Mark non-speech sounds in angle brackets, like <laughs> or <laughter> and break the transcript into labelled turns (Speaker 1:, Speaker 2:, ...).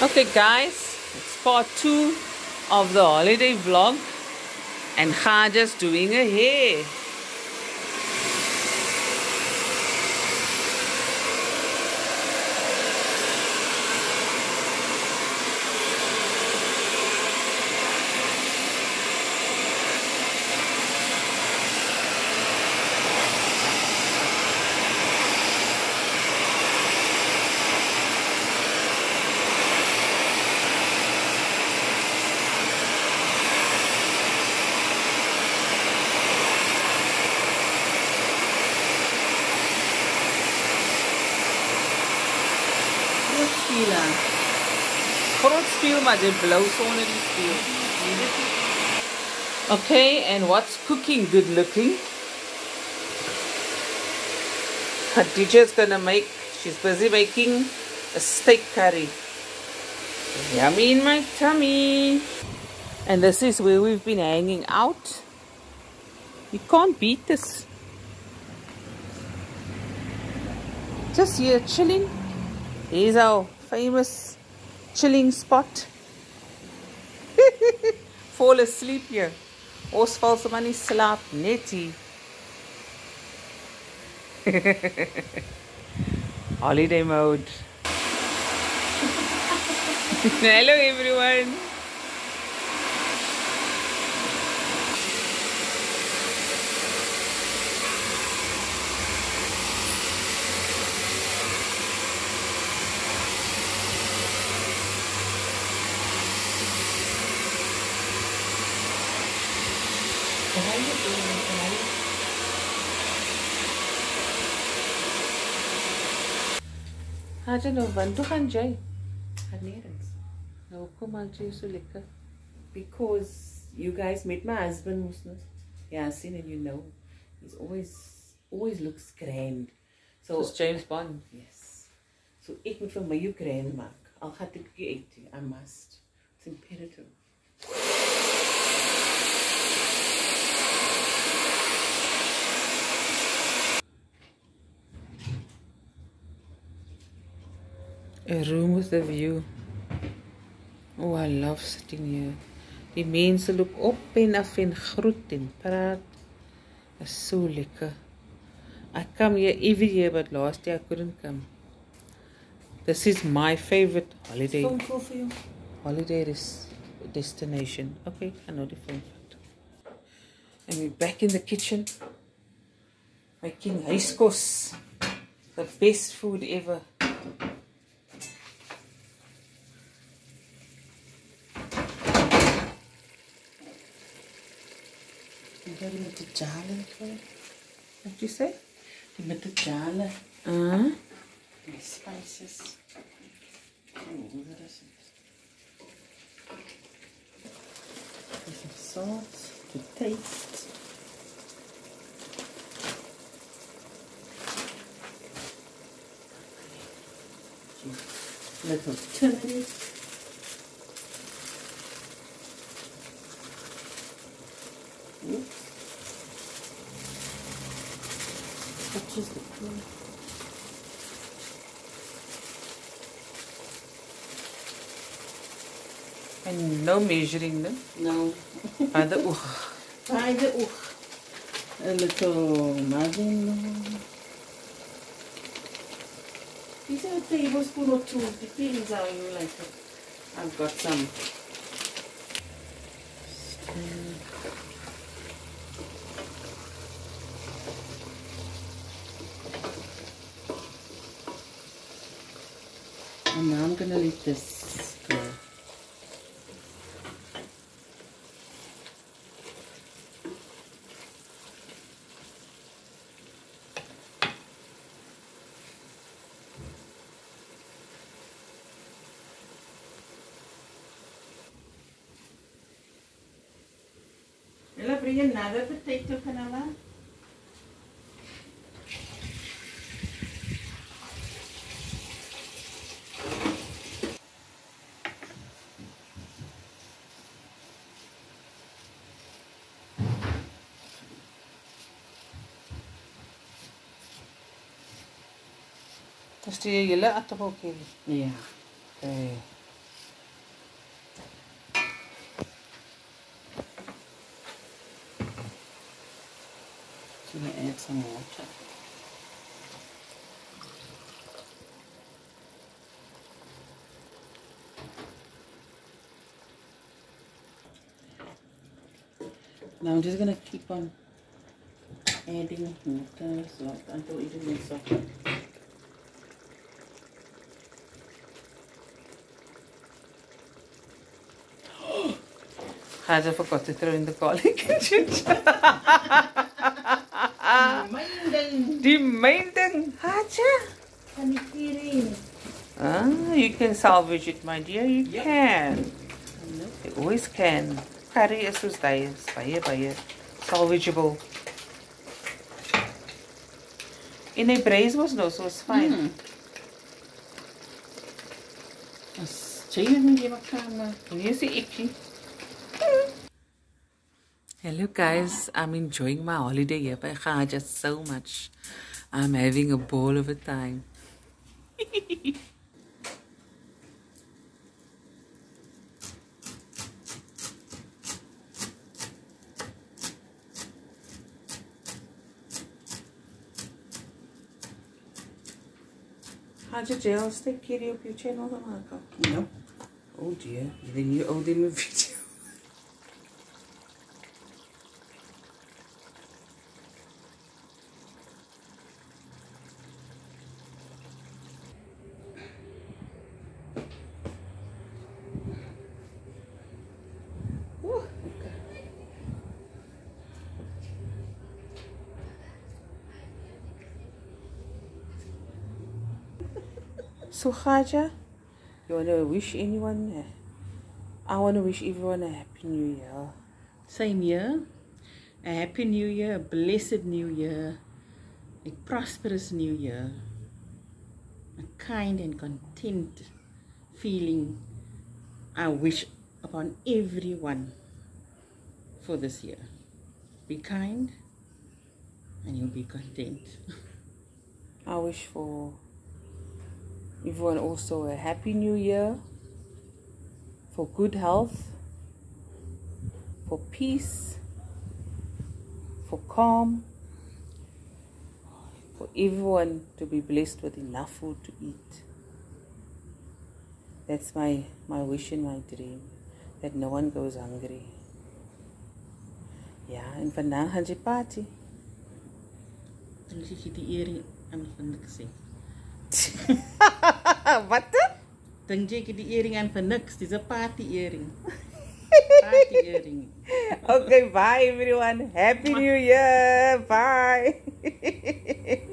Speaker 1: Okay guys, it's part two of the holiday vlog and Khaja's doing a hair. Speel, maar de blauw zone die. Okay, and what's cooking good looking? Gadija's gonna make, she's busy making a steak curry. Yummy in my tummy. And this is where we've been hanging out. You can't beat this. Just here chilling. Here's our famous chilling spot. <laughs> Fall asleep here. Ons val sommer nie slaap net hier. <laughs> Holiday mode. <laughs> Hello everyone. I don't know, want toe gaan jy? Gaan nêrens. Nou kom maar jy so lekker.
Speaker 2: Because you guys met my husband, Muslims. Yeah, seen and you know. He's always always looks grand. So
Speaker 1: Soos James Bond.
Speaker 2: yes. So ek moet vir my jou grand maak. Al gaan ek uit. I must. It's imperative.
Speaker 1: A room with a view. Oh, I love sitting here. Die mense loop op en af en groet en praat. Is so lekker. I come here every year, but last year I couldn't come. This is my favorite holiday
Speaker 2: Phone call vir jou.
Speaker 1: holiday is destination. Okay, I know the phone. And we're back in the kitchen making huiskos. The best food ever.
Speaker 2: Jale kry.
Speaker 1: What you say?
Speaker 2: Met die jale.
Speaker 1: Uh,
Speaker 2: spices. Some salt to taste. Little turmeric. Oops. Touches the cream.
Speaker 1: and no measuring them.
Speaker 2: No.
Speaker 1: By the oog.
Speaker 2: By the oog. A little margarine. These are a tablespoon or two. Depends how you like it. I've got some. I'm gonna let this go. Ella, bring another potato, Canala.
Speaker 1: First Yeah. Okay. So
Speaker 2: I
Speaker 1: add
Speaker 2: some water. Now I'm just gonna keep on adding water so until it makes up. Softer.
Speaker 1: Haja forgot to throw in the garlic <laughs> and ginger. Die main. Haja. Ah, you can salvage it, my dear. You
Speaker 2: Yep.
Speaker 1: can. You always can. Curry is hy is. Baie, baie salvageable. En hy braise was nou, so it's fine.
Speaker 2: Mm. As jy nie jy maak maar
Speaker 1: itchy. Hello guys, I'm enjoying my holiday here by Khaja so much. I'm having a ball of a time. Khaja jail, stay kitty up your channel, Marco.
Speaker 2: no.
Speaker 1: Oh dear, then you owe them a video. Ooh, okay. So Khaja, you wanna wish anyone? I wanna wish everyone a happy new year.
Speaker 2: Same year. A happy new year, a blessed new year, a prosperous new year, a kind and content feeling I wish upon everyone for this year. Be kind and you'll be content.
Speaker 1: I wish for everyone also a happy new year, for good health, for peace, for calm, for everyone to be blessed with enough food to eat. That's my, my wish and my dream, that no one goes hungry. Ja, en vandaag gaan ze party.
Speaker 2: Dan zie je die van hè.
Speaker 1: Wat?
Speaker 2: Dan zie je die eering aan van niks. Het is een party eering. Party eering.
Speaker 1: Okay, bye everyone. Happy New Year. Bye. <laughs>